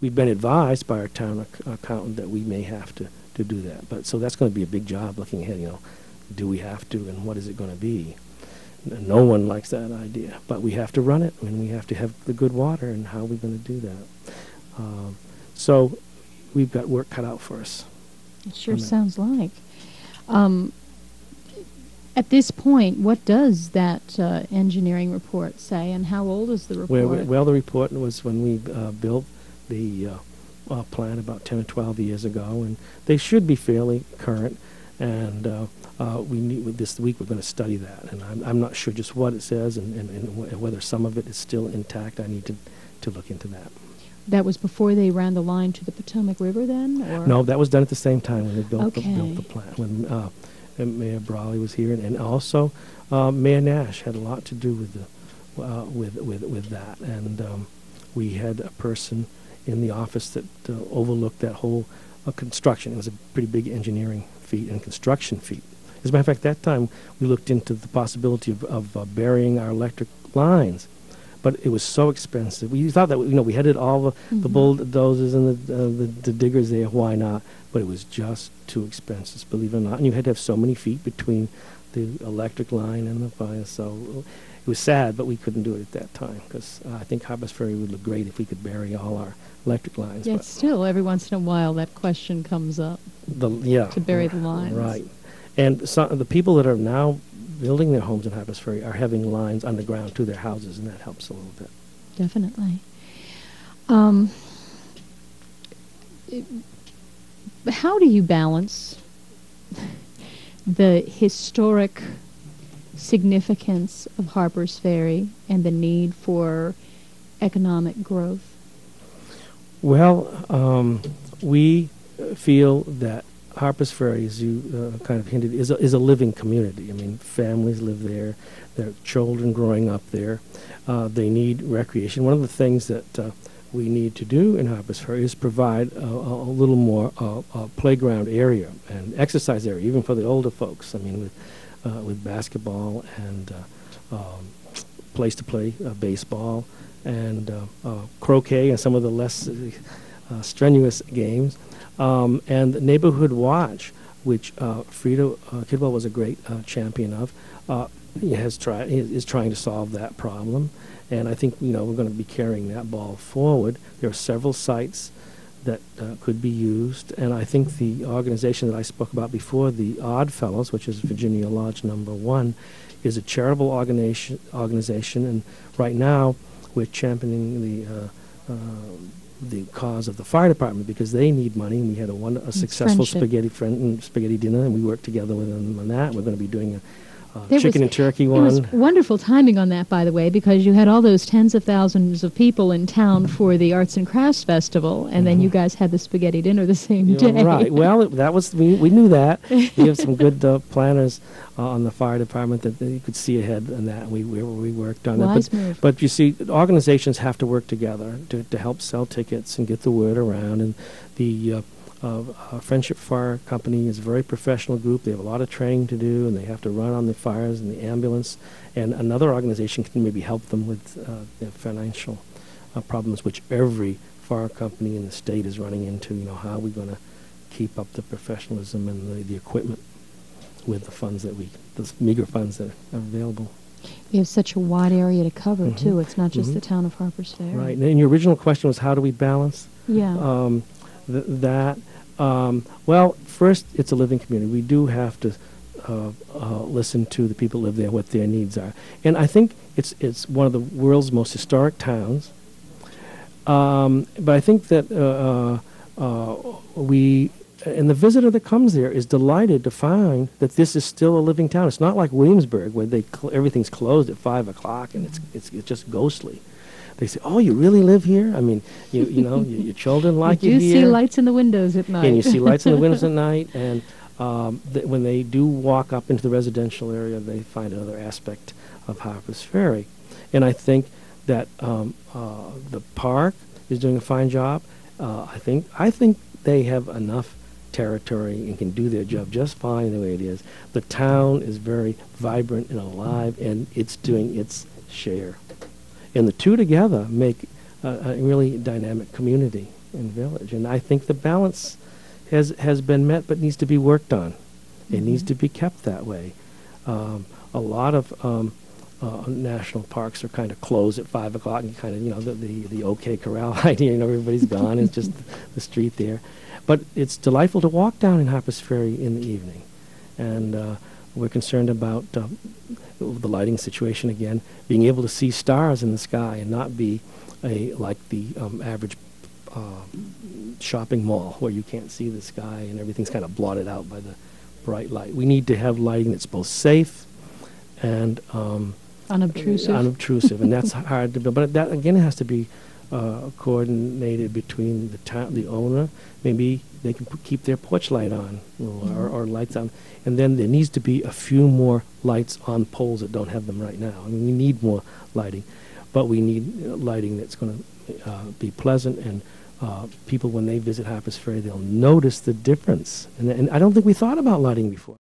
we've been advised by our town ac- accountant that we may have to, to do that. But, so that's going to be a big job looking ahead, you know, do we have to and what is it going to be? N- No one likes that idea, but we have to run it and we have to have the good water and how are we going to do that? Um, so we've got work cut out for us. It sure sounds like. Um, at this point, what does that uh, engineering report say, and how old is the report? Well, well, the report was when we uh, built the uh, uh, plant about 10 or 12 years ago, and they should be fairly current. And uh, uh, we need, this week we're going to study that, and I'm, I'm not sure just what it says and, and, and wh- whether some of it is still intact. I need to, to look into that. that was before they ran the line to the Potomac River, then, or No, that was done at the same time when they built, the, built the Okay. plant, when uh, Mayor Brawley was here, and, and also uh, Mayor Nash had a lot to do with the uh, with, with with that, and um, we had a person in the office that uh, overlooked that whole uh, construction. It was a pretty big engineering feat and construction feat. As a matter of fact, that time we looked into the possibility of, of uh, burying our electric lines, but it was so expensive. We thought that you know we had it all the, the Mhm. bulldozers and the, uh, the the diggers there. Why not? But it was just too expensive, believe it or not. And you had to have so many feet between the electric line and the fire. So it was sad, but we couldn't do it at that time because uh, I think Harper's Ferry would look great if we could bury all our electric lines. Yet but still, every once in a while, that question comes up. the yeah to bury the lines. Right, and some, the people that are now building their homes in Harper's Ferry are having lines underground to their houses, and that helps a little bit. Definitely. Um, it- how do you balance the historic significance of Harper's Ferry and the need for economic growth? Well, um, we feel that Harper's Ferry, as you uh, kind of hinted, is a, is a living community. I mean, families live there, there are children growing up there. Uh, they need recreation. One of the things that uh, we need to do in Harper's Ferry is provide a, a little more uh, playground area and exercise area, even for the older folks. I mean, with uh, with basketball and uh, um, place to play uh, baseball and uh, croquet and some of the less strenuous games. Um, and Neighborhood Watch, which Frida Kidwell was a great champion of, has tried is trying to solve that problem. And I think you know we're going to be carrying that ball forward. There are several sites that uh, could be used, and I think the organization that I spoke about before, the Odd Fellows, which is Virginia Lodge Number One, is a charitable organization. Organization, and right now we're championing the uh, uh, the cause of the fire department because they need money. And we had a, one, a successful friendship. spaghetti friend, spaghetti dinner, and we worked together with them on that. We're going to be doing a, uh chicken was- and turkey one. It was wonderful timing on that, by the way, because you had all those tens of thousands of people in town for the Arts and Crafts Festival, and then you guys had the spaghetti dinner the same Mm-hmm. Day. Right. Well, it, that was we, we knew that. We have some good uh, planners uh, on the fire department that you could see ahead in that. We we, we worked on Wise that. But, but you see, organizations have to work together to, to help sell tickets and get the word around. And the uh, uh, Friendship Fire Company is a very professional group. They have a lot of training to do, and they have to run on the fires and the ambulance. And another organization can maybe help them with uh, their financial uh, problems, which every fire company in the state is running into. You know, how are we going to keep up the professionalism and the, the equipment with the funds that we, the meager funds that are available. You have such a wide area to cover, Mhm. too. It's not just Mhm. the town of Harper's Ferry. Right. And your original question was how do we balance Yeah. um, th- that? Um, well, first, it's a living community. We do have to uh, uh, listen to the people who live there, what their needs are. And I think it's, it's one of the world's most historic towns. Um, but I think that uh, uh, uh, we, and the visitor that comes there is delighted to find that this is still a living town. It's not like Williamsburg where they everything's closed at five o'clock and it's, it's, it's just ghostly. They say, "Oh, you really live here? I mean, you you know, your, your children like you you do here." see lights in the windows at night. and you see lights in the windows at night. And um, th- when they do walk up into the residential area, they find another aspect of Harper's Ferry. And I think that um, uh, the park is doing a fine job. Uh, I think I think they have enough territory and can do their job just fine the way it is. The town is very vibrant and alive, and it's doing its share. And the two together make uh, a really dynamic community and Village. And I think the balance has, has been met but needs to be worked on. It needs Mhm. to be kept that way. Um, a lot of um, uh, national parks are kind of closed at five o'clock, and kind of you know the the, the OK Corral idea. You know everybody's gone. it's just the street there, but it's delightful to walk down in Harper's Ferry in the evening, and uh, we're concerned about uh, the lighting situation again. Being able to see stars in the sky and not be a like the um, average uh, shopping mall where you can't see the sky and everything's kind of blotted out by the bright light. We need to have lighting that's both safe and um, Unobtrusive. unobtrusive, and that's hard to build. But that again has to be uh, coordinated between the town, the owner. Maybe they can keep their porch light on or, or lights on, and then there needs to be a few more lights on poles that don't have them right now. I mean, we need more lighting, but we need uh, lighting that's going to uh, be pleasant and. Uh, people, when they visit Harper's Ferry, they'll notice the difference, and, and I don't think we thought about lighting before.